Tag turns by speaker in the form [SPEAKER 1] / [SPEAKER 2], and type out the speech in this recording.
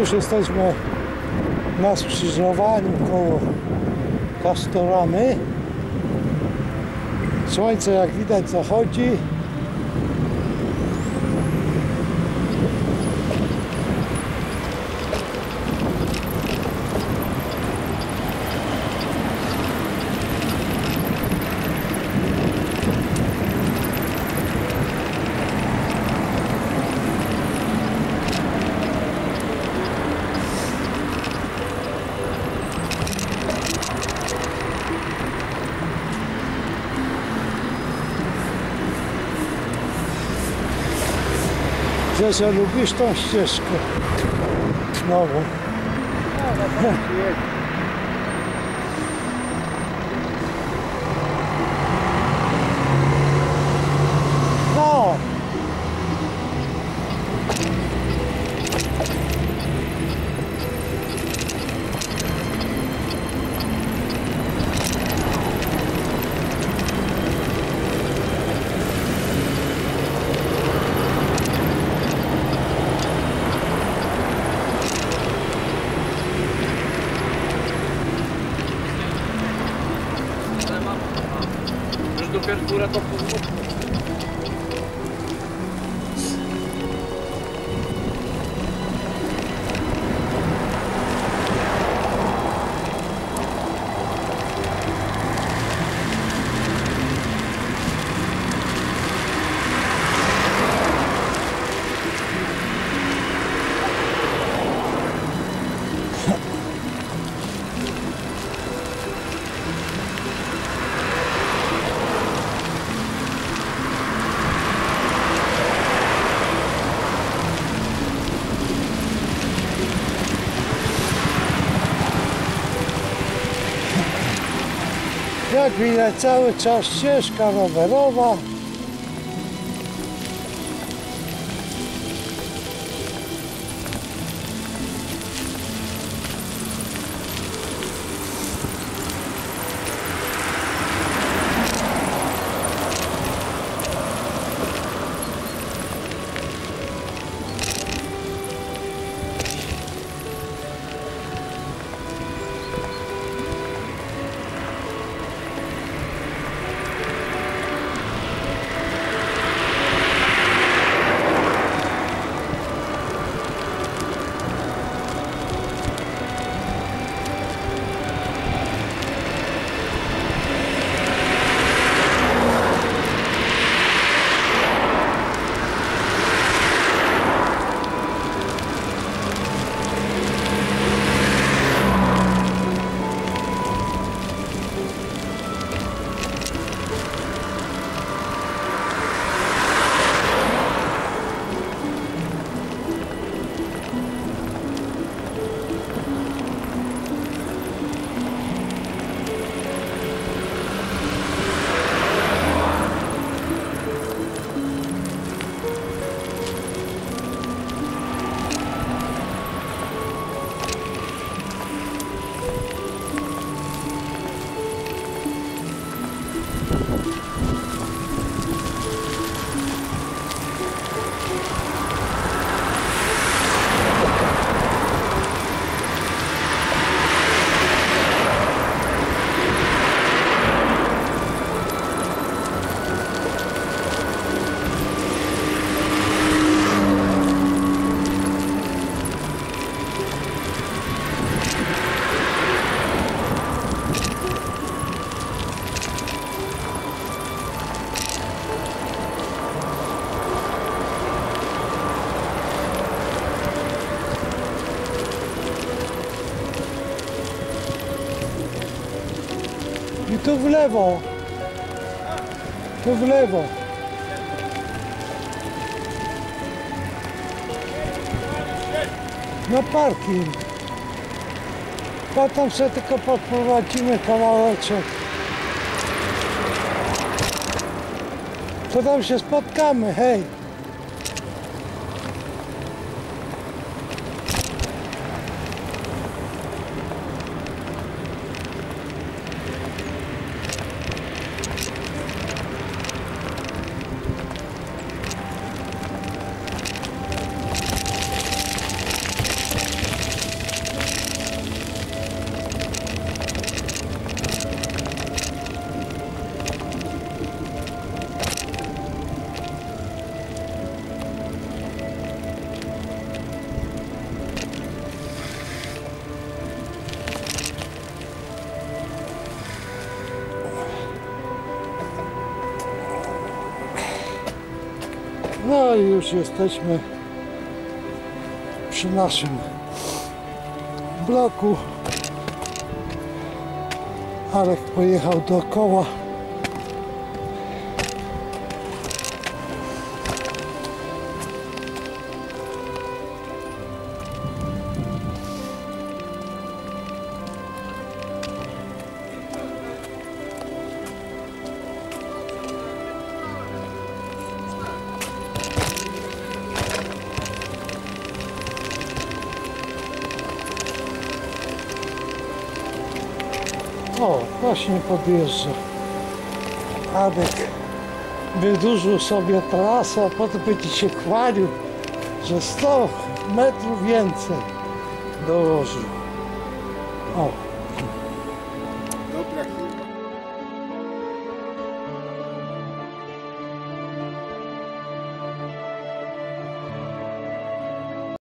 [SPEAKER 1] Już jesteśmy na skrzyżowaniu koło Kastoramy. Słońce jak widać zachodzi. Zresztą lubisz tą ścieżkę nową. No,
[SPEAKER 2] apertura do.
[SPEAKER 1] Jak widać cały czas ścieżka rowerowa. I tu w lewo. Tu w lewo. Na parking. Potem sobie tylko podprowadzimy kawałeczek. To tam się spotkamy, hej. No i już jesteśmy przy naszym bloku. Arek pojechał dookoła. O, właśnie podjeżdża. Adek wydłużył sobie trasę, a potem będzie się chwalił, że 100 metrów więcej dołożył. O,